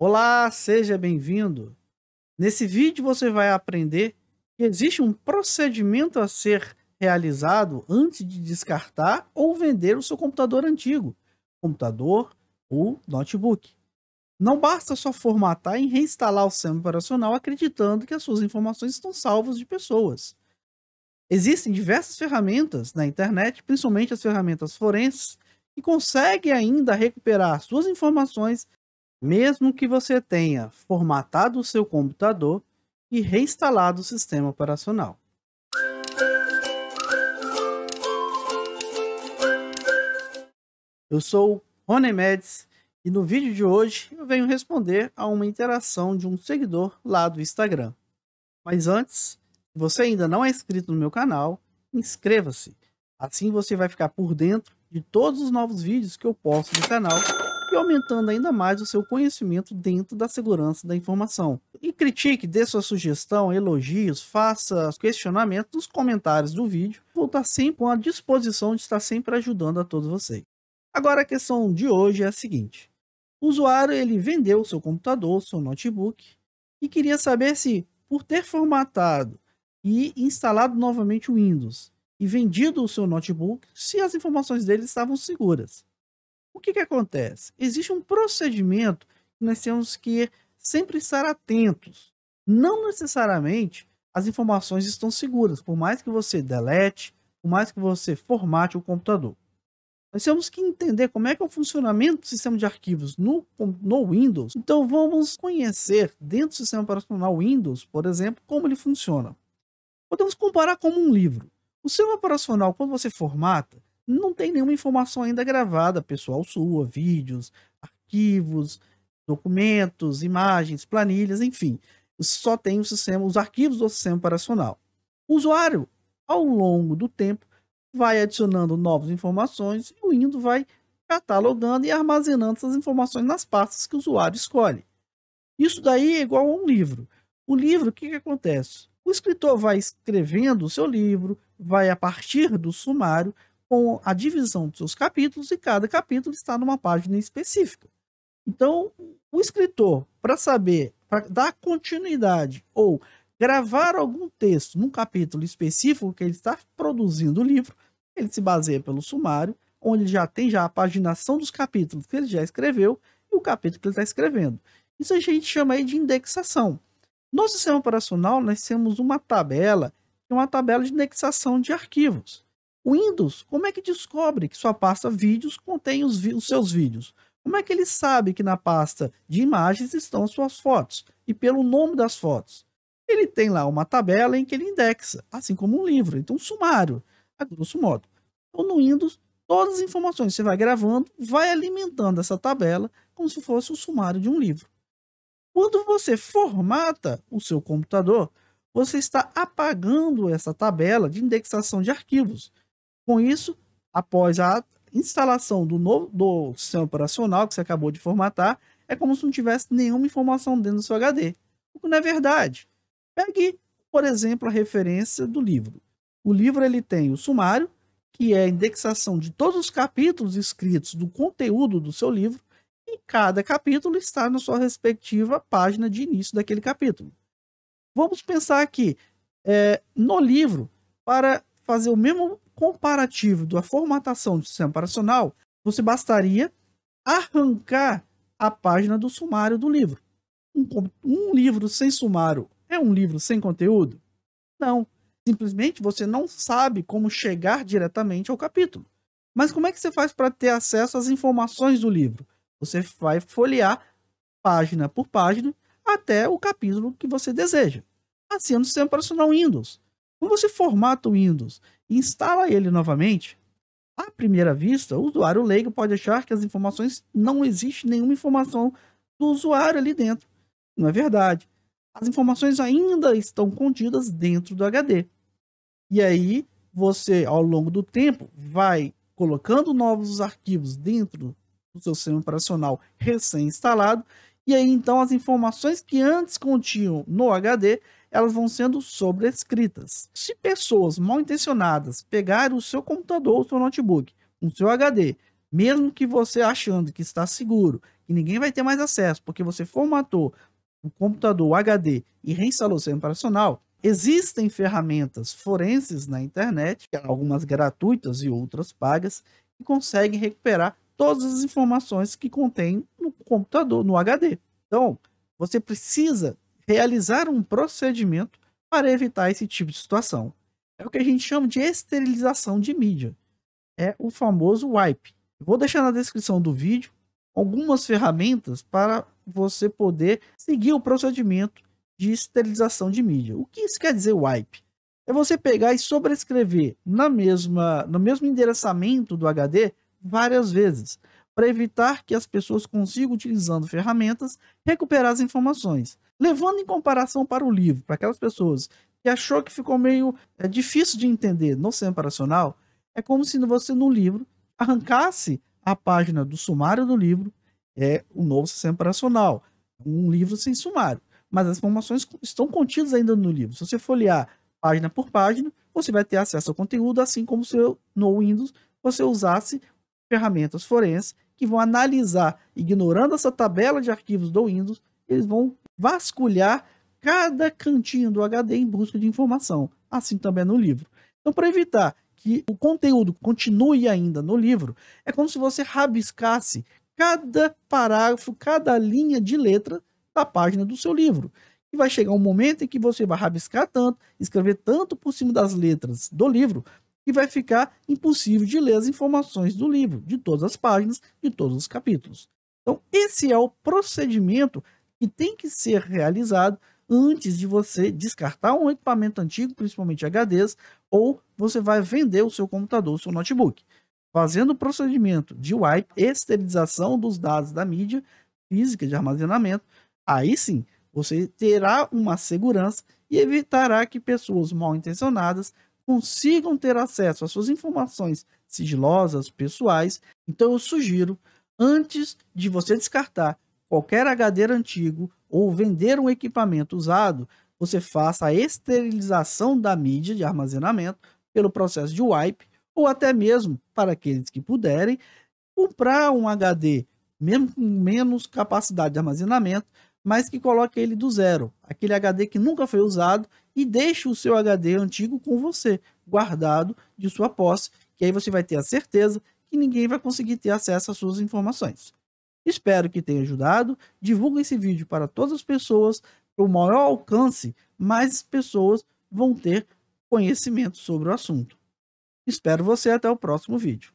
Olá, seja bem-vindo. Nesse vídeo você vai aprender que existe um procedimento a ser realizado antes de descartar ou vender o seu computador antigo, computador ou notebook. Não basta só formatar e reinstalar o sistema operacional acreditando que as suas informações estão salvas de pessoas. Existem diversas ferramentas na internet, principalmente as ferramentas forenses, que conseguem ainda recuperar suas informações, mesmo que você tenha formatado o seu computador e reinstalado o sistema operacional. Eu sou Rony Mendes e no vídeo de hoje eu venho responder a uma interação de um seguidor lá do Instagram. Mas antes, se você ainda não é inscrito no meu canal, inscreva-se. Assim você vai ficar por dentro de todos os novos vídeos que eu posto no canal e aumentando ainda mais o seu conhecimento dentro da segurança da informação. E critique, dê sua sugestão, elogios, faça questionamentos nos comentários do vídeo. Vou estar sempre à disposição de estar sempre ajudando a todos vocês. Agora a questão de hoje é a seguinte. O usuário ele vendeu seu computador, seu notebook e queria saber se, por ter formatado e instalado novamente o Windows e vendido o seu notebook, se as informações dele estavam seguras. O que, que acontece? Existe um procedimento que nós temos que sempre estar atentos. Não necessariamente as informações estão seguras, por mais que você delete, por mais que você formate o computador. Nós temos que entender como é que é o funcionamento do sistema de arquivos no, no Windows. Então vamos conhecer dentro do sistema operacional Windows, por exemplo, como ele funciona. Podemos comparar como um livro. O sistema operacional, quando você formata, não tem nenhuma informação ainda gravada, pessoal sua, vídeos, arquivos, documentos, imagens, planilhas, enfim. Só tem o sistema, os arquivos do sistema operacional. O usuário, ao longo do tempo, vai adicionando novas informações e o Windows vai catalogando e armazenando essas informações nas pastas que o usuário escolhe. Isso daí é igual a um livro. O livro, o que, que acontece? O escritor vai escrevendo o seu livro, vai a partir do sumário, com a divisão dos seus capítulos, e cada capítulo está numa página específica. Então, o escritor, para saber, para dar continuidade ou gravar algum texto num capítulo específico que ele está produzindo o livro, ele se baseia pelo sumário, onde já tem já a paginação dos capítulos que ele já escreveu e o capítulo que ele está escrevendo. Isso a gente chama aí de indexação. No sistema operacional, nós temos uma tabela, que é uma tabela de indexação de arquivos. Windows, como é que descobre que sua pasta vídeos contém os, os seus vídeos? Como é que ele sabe que na pasta de imagens estão as suas fotos? E pelo nome das fotos? Ele tem lá uma tabela em que ele indexa, assim como um livro. Então, um sumário, a grosso modo. Então, no Windows, todas as informações que você vai gravando, vai alimentando essa tabela como se fosse o sumário de um livro. Quando você formata o seu computador, você está apagando essa tabela de indexação de arquivos. Com isso, após a instalação do novo do sistema operacional que você acabou de formatar, é como se não tivesse nenhuma informação dentro do seu HD. O que não é verdade. Pegue, por exemplo, a referência do livro. O livro ele tem o sumário, que é a indexação de todos os capítulos escritos do conteúdo do seu livro, e cada capítulo está na sua respectiva página de início daquele capítulo. Vamos pensar aqui, é, no livro, para fazer o mesmo comparativo da formatação do sistema operacional, você bastaria arrancar a página do sumário do livro. Um, um, livro sem sumário é um livro sem conteúdo? Não. Simplesmente você não sabe como chegar diretamente ao capítulo. Mas como é que você faz para ter acesso às informações do livro? Você vai folhear página por página até o capítulo que você deseja. Assim é no sistema operacional Windows. Quando você formata o Windows instala ele novamente, à primeira vista, o usuário leigo pode achar que as informações não existe nenhuma informação do usuário ali dentro. Não é verdade. As informações ainda estão contidas dentro do HD. E aí, você, ao longo do tempo, vai colocando novos arquivos dentro do seu sistema operacional recém-instalado, e aí então as informações que antes continham no HD elas vão sendo sobrescritas. Se pessoas mal intencionadas pegarem o seu computador, o seu notebook, o seu HD, mesmo que você achando que está seguro, que ninguém vai ter mais acesso, porque você formatou o computador o HD e reinstalou o sistema operacional, existem ferramentas forenses na internet, algumas gratuitas e outras pagas, que conseguem recuperar todas as informações que contém no computador, no HD. Então, você precisa realizar um procedimento para evitar esse tipo de situação. É o que a gente chama de esterilização de mídia. É o famoso wipe. vou deixar na descrição do vídeo algumas ferramentas para você poder seguir o procedimento de esterilização de mídia. O que isso quer dizer wipe? É você pegar e sobrescrever na mesma, no mesmo endereçamento do HD várias vezes, para evitar que as pessoas consigam, utilizando ferramentas, recuperar as informações. Levando em comparação para o livro, para aquelas pessoas que achou que ficou meio é, difícil de entender no sistema operacional, é como se você no livro arrancasse a página do sumário do livro, é o novo sistema operacional, um livro sem sumário, mas as informações estão contidas ainda no livro. Se você folhear página por página, você vai ter acesso ao conteúdo, assim como se no Windows você usasse ferramentas forenses que vão analisar, ignorando essa tabela de arquivos do Windows, eles vão vasculhar cada cantinho do HD em busca de informação, assim também no livro. Então, para evitar que o conteúdo continue ainda no livro, é como se você rabiscasse cada parágrafo, cada linha de letra da página do seu livro. E vai chegar um momento em que você vai rabiscar tanto, escrever tanto por cima das letras do livro, que vai ficar impossível de ler as informações do livro, de todas as páginas, de todos os capítulos. Então, esse é o procedimento que tem que ser realizado antes de você descartar um equipamento antigo, principalmente HDs, ou você vai vender o seu computador, o seu notebook. Fazendo o procedimento de wipe, esterilização dos dados da mídia física de armazenamento, aí sim você terá uma segurança e evitará que pessoas mal intencionadas consigam ter acesso às suas informações sigilosas, pessoais. Então eu sugiro, antes de você descartar qualquer HD antigo ou vender um equipamento usado, você faça a esterilização da mídia de armazenamento pelo processo de wipe, ou até mesmo, para aqueles que puderem, comprar um HD, mesmo com menos capacidade de armazenamento, mas que coloque ele do zero, aquele HD que nunca foi usado e deixe o seu HD antigo com você, guardado de sua posse, que aí você vai ter a certeza que ninguém vai conseguir ter acesso às suas informações. Espero que tenha ajudado. Divulgue esse vídeo para todas as pessoas, para o maior alcance, mais pessoas vão ter conhecimento sobre o assunto. Espero você até o próximo vídeo.